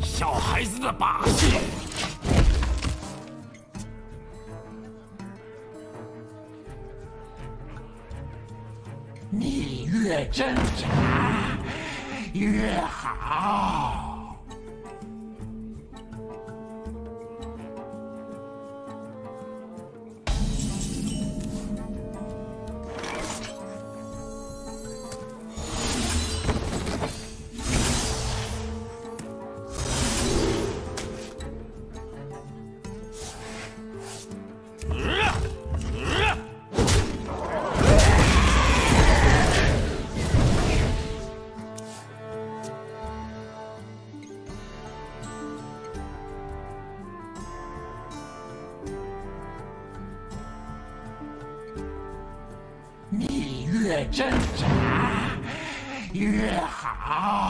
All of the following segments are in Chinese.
小孩子的把戏。你越挣扎越好。挣扎越好。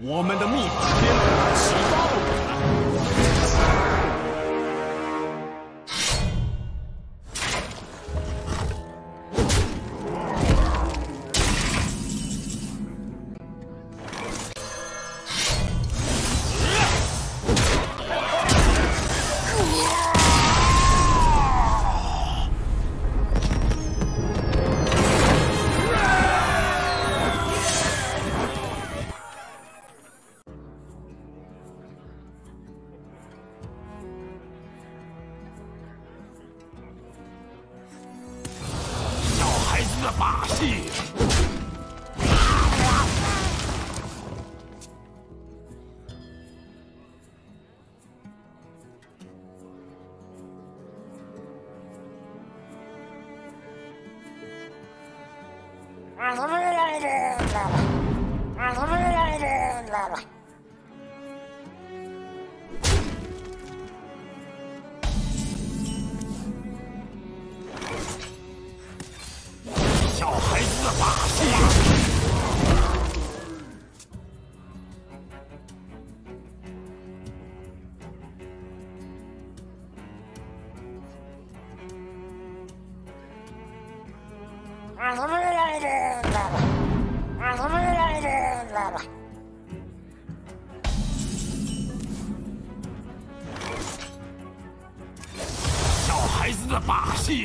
我们的秘法天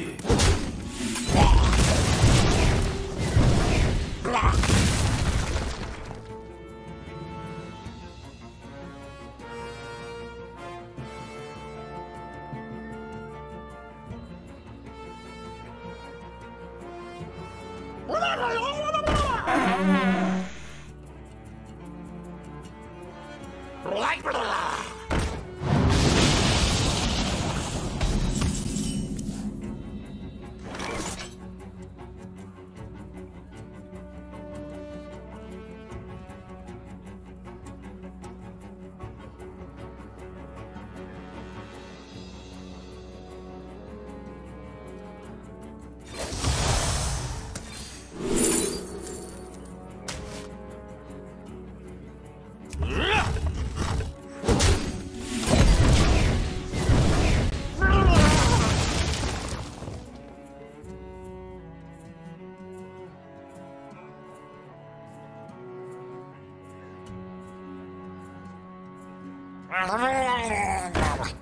的把戏。报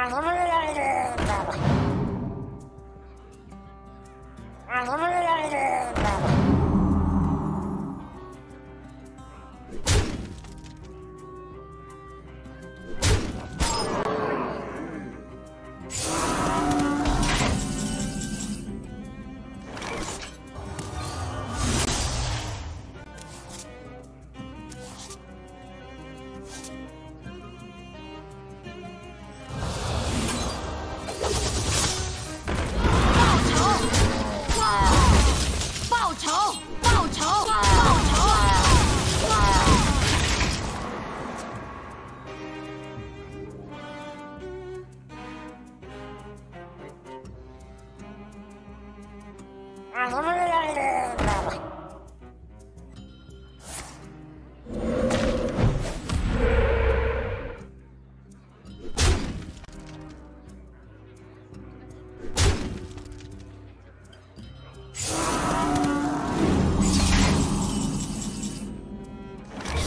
あ、ごめんなさい。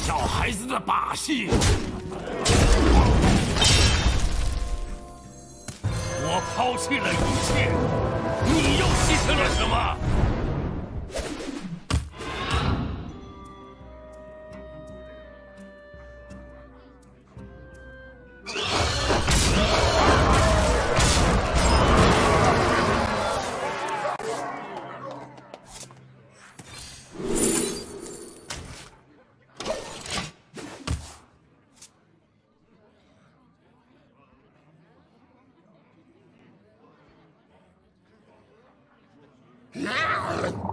小孩子的把戏。我抛弃了一切，你又牺牲了什么？now.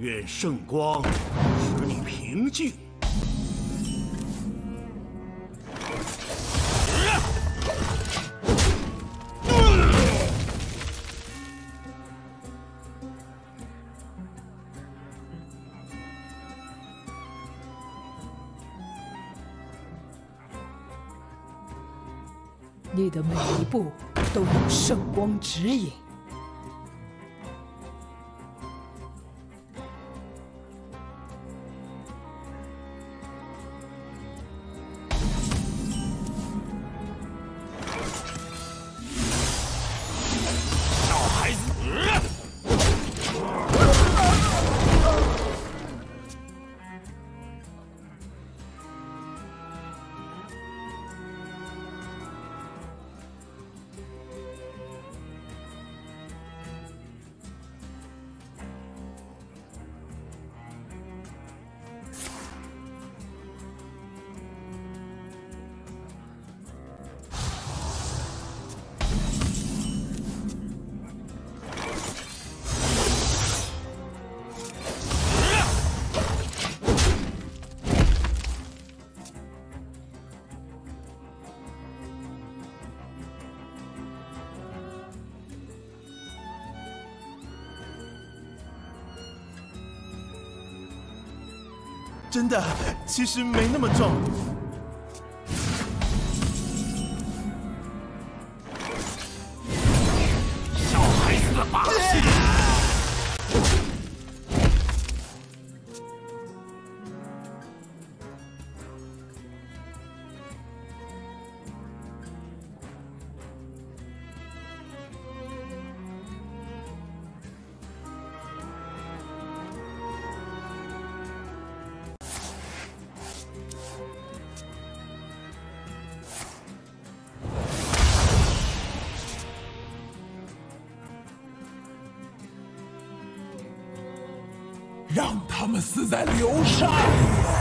愿圣光使你平静。你的每一步都有圣光指引。真的，其实没那么重。他们死在流沙里。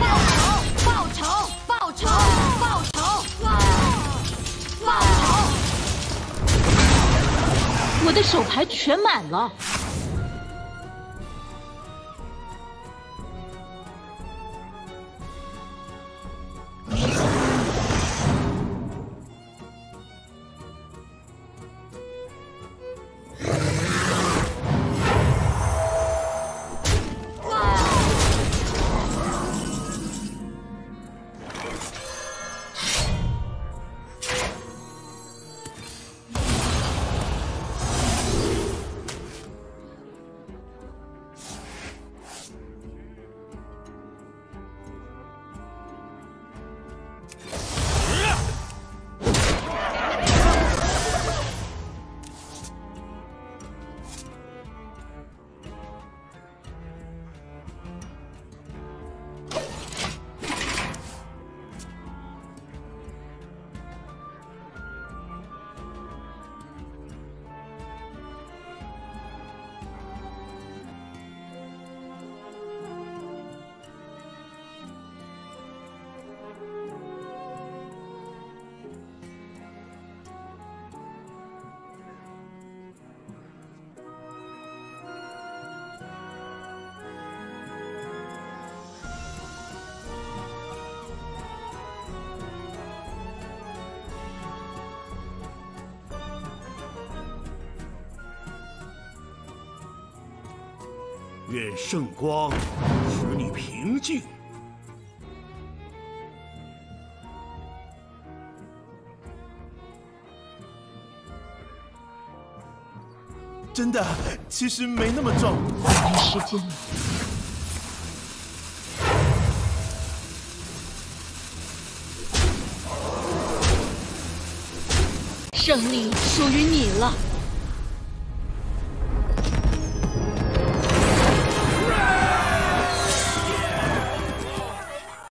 报仇！报仇！报仇！报仇！报仇！我的手牌全满了。愿圣光使你平静。真的，其实没那么重。没时间了。胜利属于你了。